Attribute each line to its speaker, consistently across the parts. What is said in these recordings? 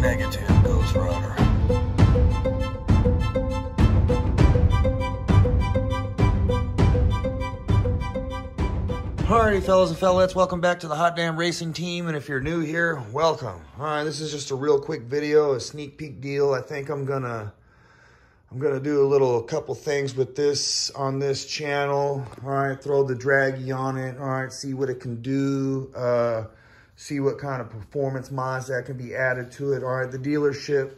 Speaker 1: Negative Ghost Rider. Alrighty, fellas and fellas, welcome back to the Hot Damn Racing Team. And if you're new here, welcome. All right, this is just a real quick video, a sneak peek deal. I think I'm gonna, I'm gonna do a little, a couple things with this on this channel. All right, throw the Dragy on it. All right, see what it can do. Uh, see what kind of performance mods that can be added to it. All right, the dealership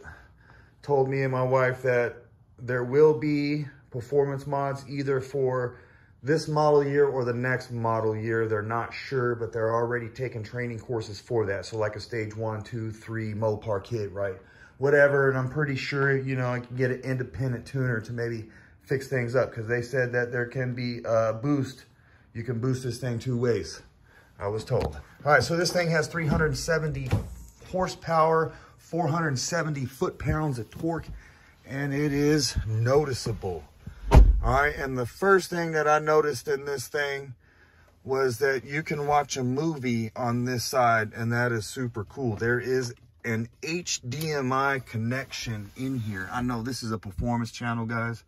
Speaker 1: told me and my wife that there will be performance mods either for this model year or the next model year. They're not sure, but they're already taking training courses for that. So like a stage one, two, three, Mopar kit, right? Whatever, and I'm pretty sure, you know, I can get an independent tuner to maybe fix things up because they said that there can be a boost. You can boost this thing two ways, I was told. All right, so this thing has 370 horsepower, 470 foot-pounds of torque, and it is noticeable. All right, and the first thing that I noticed in this thing was that you can watch a movie on this side, and that is super cool. There is an HDMI connection in here. I know this is a performance channel, guys.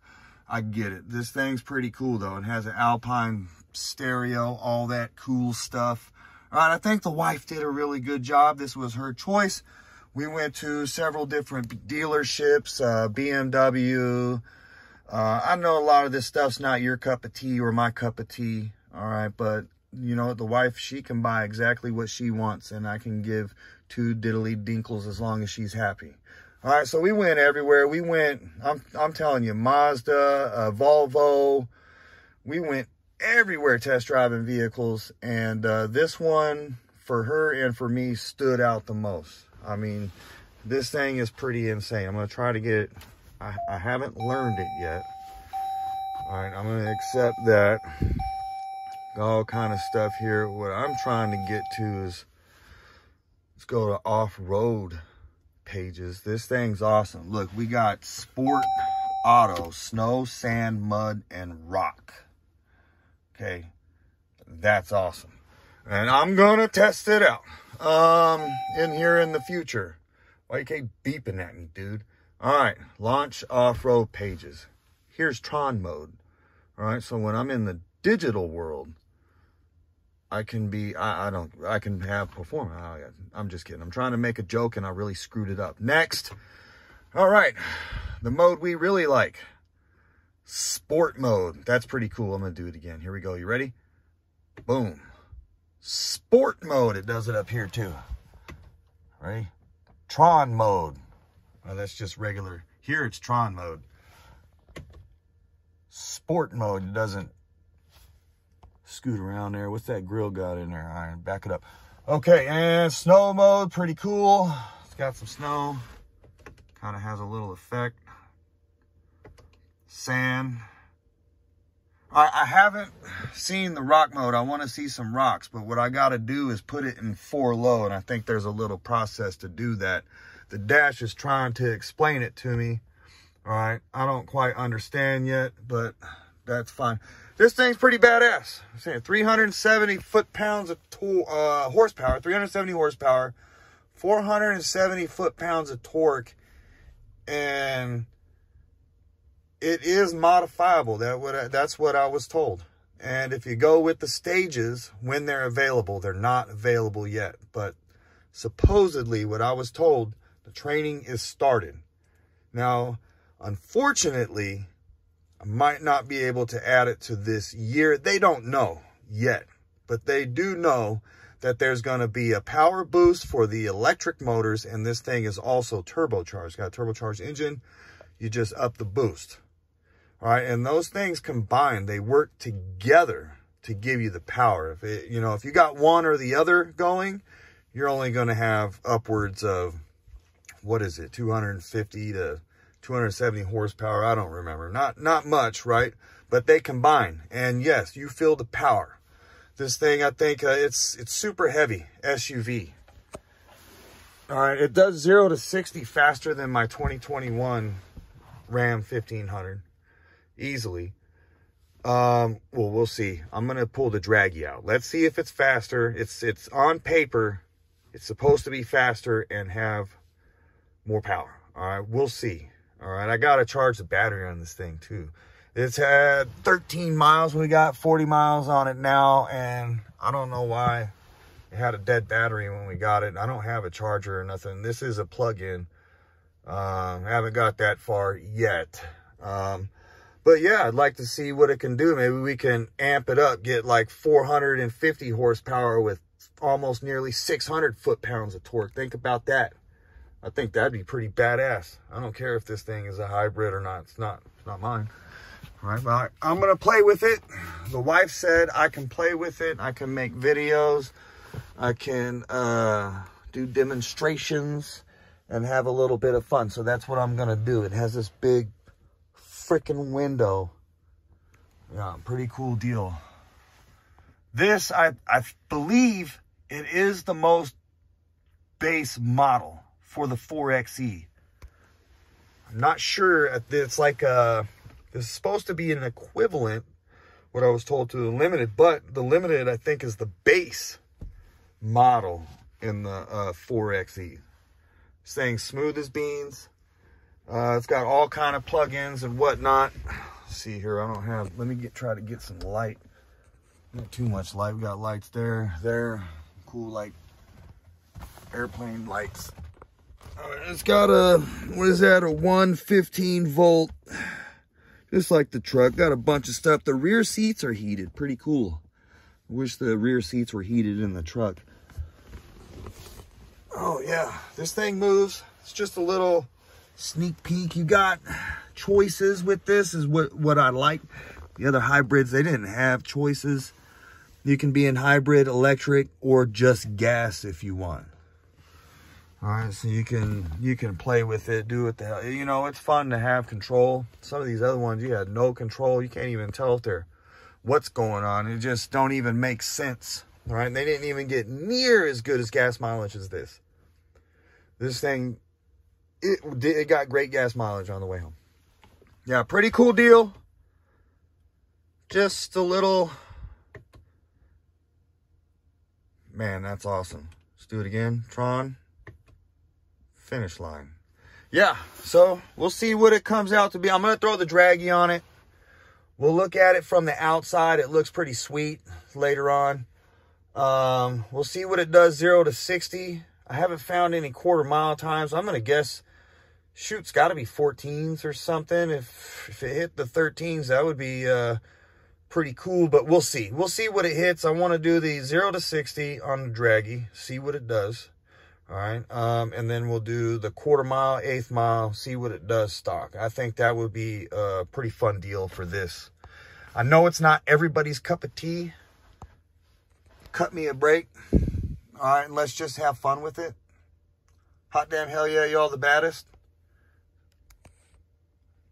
Speaker 1: I get it. This thing's pretty cool, though. It has an Alpine stereo, all that cool stuff. All right, I think the wife did a really good job. This was her choice. We went to several different dealerships, uh, BMW, uh, I know a lot of this stuff's not your cup of tea or my cup of tea, all right, but you know, the wife, she can buy exactly what she wants and I can give two diddly dinkles as long as she's happy. All right, so we went everywhere. We went, I'm, I'm telling you, Mazda, uh, Volvo, we went everywhere test driving vehicles. And uh, this one, for her and for me, stood out the most. I mean, this thing is pretty insane. I'm going to try to get it I, I haven't learned it yet. All right, I'm going to accept that. All kind of stuff here. What I'm trying to get to is, let's go to off-road pages. This thing's awesome. Look, we got sport auto, snow, sand, mud, and rock. Okay, that's awesome. And I'm going to test it out um, in here in the future. Why you keep beeping at me, dude? All right, launch off-road pages. Here's Tron mode. All right, so when I'm in the digital world, I can be, I, I don't, I can have performance. Oh, I'm just kidding. I'm trying to make a joke and I really screwed it up. Next. All right, the mode we really like. Sport mode. That's pretty cool. I'm going to do it again. Here we go. You ready? Boom. Sport mode. It does it up here too. Ready? Tron mode. That's just regular. Here it's Tron mode. Sport mode doesn't scoot around there. What's that grill got in there? All right, back it up. Okay, and snow mode, pretty cool. It's got some snow. Kind of has a little effect. Sand. I, I haven't seen the rock mode. I want to see some rocks, but what I got to do is put it in four low, and I think there's a little process to do that the dash is trying to explain it to me. All right. I don't quite understand yet, but that's fine. This thing's pretty badass. I'm saying 370 foot-pounds of uh, horsepower, 370 horsepower, 470 foot-pounds of torque, and it is modifiable. That that's what I was told. And if you go with the stages when they're available, they're not available yet. But supposedly, what I was told the training is started. Now, unfortunately, I might not be able to add it to this year. They don't know yet, but they do know that there's going to be a power boost for the electric motors, and this thing is also turbocharged. Got a turbocharged engine. You just up the boost. All right, and those things combined, they work together to give you the power. If it, you know, if you got one or the other going, you're only going to have upwards of what is it, 250 to 270 horsepower. I don't remember. Not, not much, right? But they combine. And yes, you feel the power. This thing, I think uh, it's it's super heavy SUV. All right, it does 0 to 60 faster than my 2021 Ram 1500. Easily. Um, well, we'll see. I'm going to pull the Dragy out. Let's see if it's faster. It's it's on paper. It's supposed to be faster and have more power. All right, we'll see. All right, I got to charge the battery on this thing too. It's had 13 miles. We got 40 miles on it now, and I don't know why it had a dead battery when we got it. I don't have a charger or nothing. This is a plug-in. Um, I haven't got that far yet. Um, but yeah, I'd like to see what it can do. Maybe we can amp it up, get like 450 horsepower with almost nearly 600 foot-pounds of torque. Think about that. I think that'd be pretty badass. I don't care if this thing is a hybrid or not. It's not, it's not mine. All right, well, I'm going to play with it. The wife said I can play with it. I can make videos. I can uh, do demonstrations and have a little bit of fun. So that's what I'm going to do. It has this big freaking window. Yeah, pretty cool deal. This, I, I believe it is the most base model for the 4XE. I'm not sure. It's like a is supposed to be an equivalent, what I was told, to the Limited, but the Limited, I think, is the base model in the uh, 4XE. Saying smooth as beans. Uh, it's got all kind of plugins and whatnot. Let's see here, I don't have, let me get try to get some light. Not too much light. We got lights there, there. Cool, like airplane lights. It's got a, what is that, a 115 volt just like the truck. Got a bunch of stuff. The rear seats are heated. Pretty cool. Wish the rear seats were heated in the truck. Oh, yeah. This thing moves. It's just a little sneak peek. You got choices with this is what, what I like. The other hybrids, they didn't have choices. You can be in hybrid, electric, or just gas if you want. All right, so you can you can play with it, do it the hell. You know, it's fun to have control. Some of these other ones, you had no control. You can't even tell if they're what's going on. It just don't even make sense. All right, and they didn't even get near as good as gas mileage as this. This thing, it, it got great gas mileage on the way home. Yeah, pretty cool deal. Just a little, man, that's awesome. Let's do it again. Tron finish line. Yeah, so we'll see what it comes out to be. I'm going to throw the Dragy on it. We'll look at it from the outside. It looks pretty sweet later on. Um, we'll see what it does 0 to 60. I haven't found any quarter mile times. I'm going to guess, shoot, it's got to be 14s or something. If, if it hit the 13s, that would be uh, pretty cool, but we'll see. We'll see what it hits. I want to do the 0 to 60 on the Dragy, see what it does. All right. Um, and then we'll do the quarter mile, eighth mile, see what it does stock. I think that would be a pretty fun deal for this. I know it's not everybody's cup of tea. Cut me a break. All right. And let's just have fun with it. Hot damn hell yeah, y'all the baddest.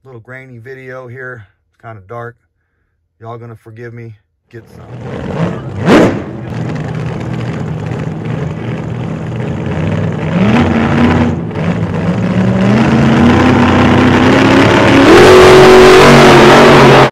Speaker 1: Little grainy video here. It's kind of dark. Y'all gonna forgive me. Get some.